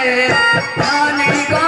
पीर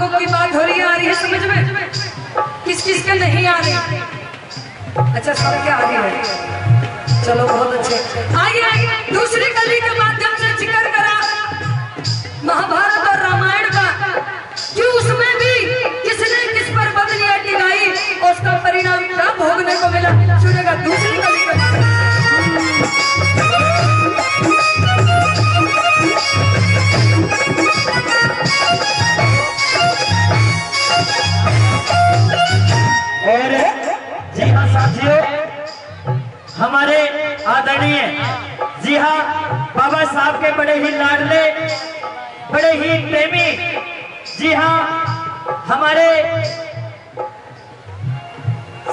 लोगों की बात हो रही है, आ रही है, समझ में? किस किस के नहीं आ रही? अच्छा सब क्या आ रही है। चलो, बहुत अच्छे। आइए, दूसरी कली के माध्यम से ज़िक्र करा। महाभारत और रामायण का। कि उसमें भी किसने किस पर बदलिया टिकाई उसका परिणाम क्या भोगने को मिला? सुनेगा दूसरी आदरणीय जी हाँ बाबा साहब के बड़े ही लाडले, बड़े ही प्रेमी। जी हाँ हमारे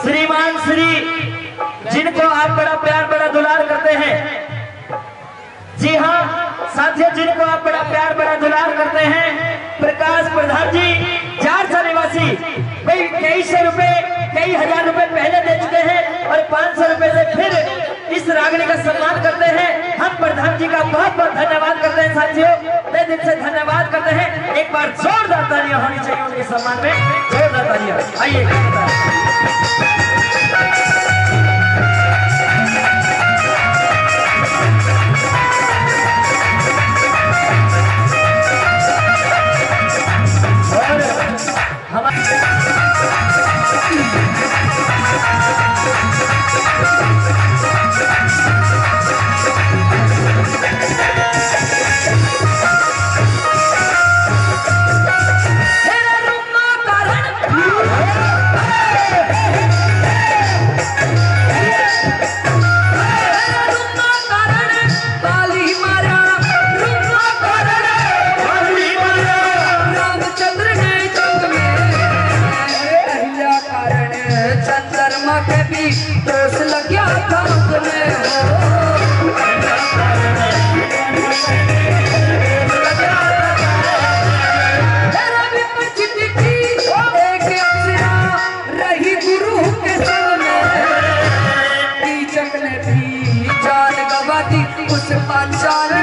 श्रीमान श्री, जिनको आप बड़ा प्यार, बड़ा दुलार करते हैं। जी हाँ साथियों, जिनको आप बड़ा प्यार, बड़ा दुलार करते हैं, प्रकाश प्रधान जी, चार सौ निवासी। कई सौ रुपए कई हज़ार रुपए पहले दे चुके हैं और पाँच सौ रुपए से फिर इस रागनी का सम्मान करते हैं। हम प्रधान जी का बहुत बहुत धन्यवाद करते हैं साथियों। दिन से धन्यवाद करते हैं। एक बार जोरदार तालियाँ होनी चाहिए उनके सम्मान में। जोरदार तालियाँ। आइए। रही गुरु के संग में कीचक ने भी जान गवा दी उस पांचाली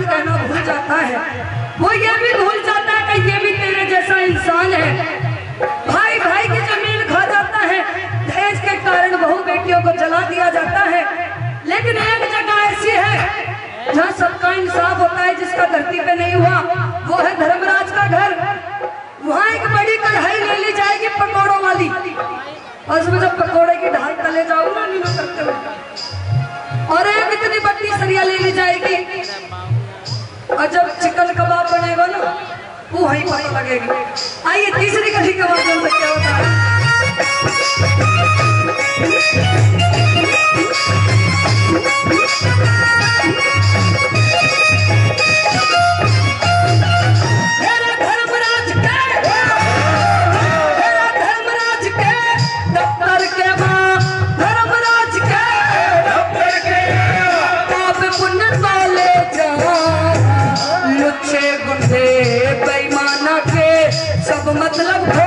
इंसान कहना भूल जाता है। वो ये भी भूल जाता है कि ये भी तेरे जैसा इंसान है। भाई भाई की ज़मीन खा जाता है। दहेज के कारण बहु बेटियों को जला दिया जाता है। लेकिन एक जगह ऐसी है, जहाँ सबका इंसाफ होता है, जिसका धरती पे नहीं हुआ, वो है धर्मराज का घर। वहाँ एक बड़ी कढ़ाई ले ली जाएगी पकौड़ों वाली। और उसमें जब पकौड़े और जब चिकन कबाब बनेगा ना, वो वहीं पता लगेगी। आइए तीसरी कढ़ी कबाब बन सकते होता मतलब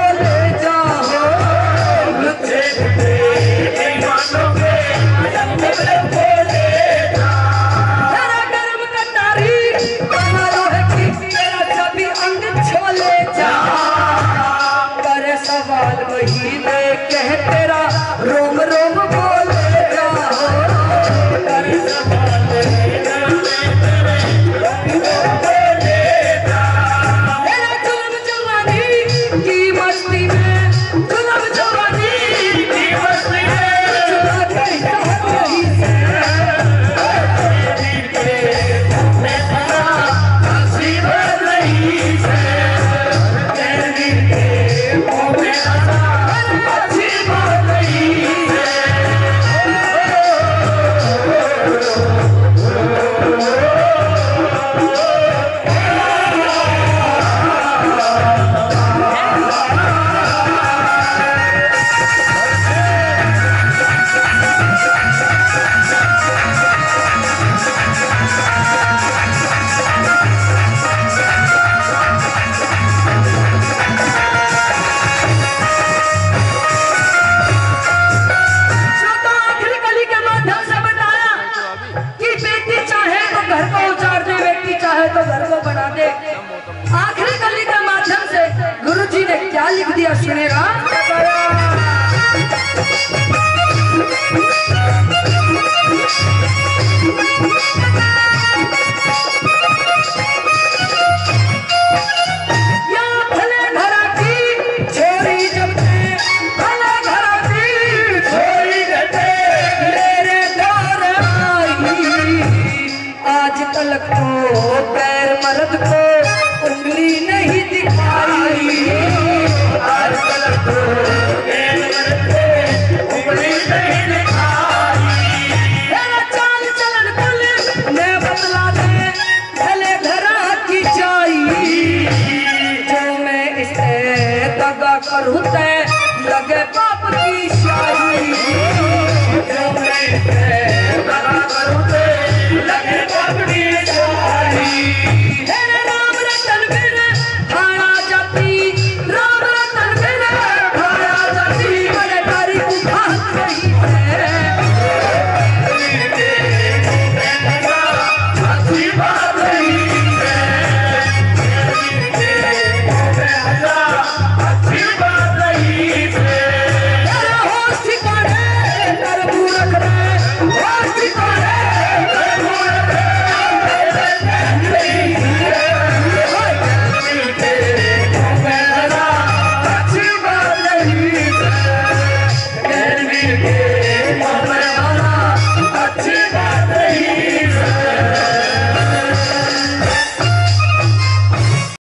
dizer आखिरी गली के माध्यम से गुरु जी ने क्या लिख दिया सुनेगा? народ